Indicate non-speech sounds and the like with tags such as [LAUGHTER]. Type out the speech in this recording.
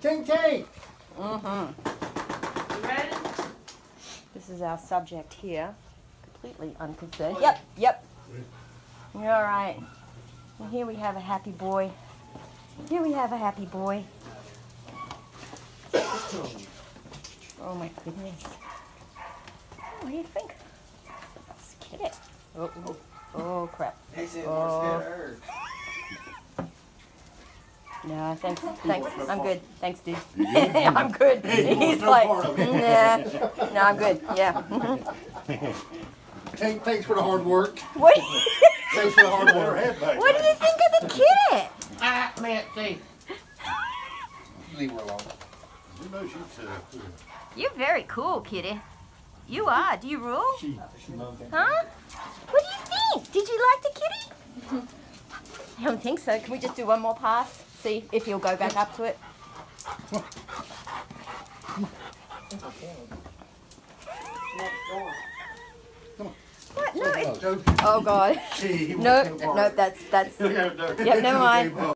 Ting ting. Mm-hmm. You ready? This is our subject here. Completely unconcerned. Yep, yep. You're all right. And here we have a happy boy. Here we have a happy boy. Oh my goodness. What do you think? Let's get it. Oh, oh, oh crap. He said Oh. more scared of her. No, thanks, thanks. I'm good. Thanks, dude. You? [LAUGHS] I'm good. Hey, He's no like, part of nah. No, I'm good. Yeah. Ting, thanks for the hard work. what, Thanks for the hard work. what do you [LAUGHS] think of the kid? I meant see. Leave her alone. You knows you uh, You're very cool, kitty. You are. Do you rule? she, she. Huh? What do you think? Did you like the kitty? [LAUGHS] I don't think so. Can we just do one more pass? See if he'll go back up to it. What? No. It's, oh God. Nope. won't take a part. Nope. That's that's. [LAUGHS] Yep, never mind. He gave up.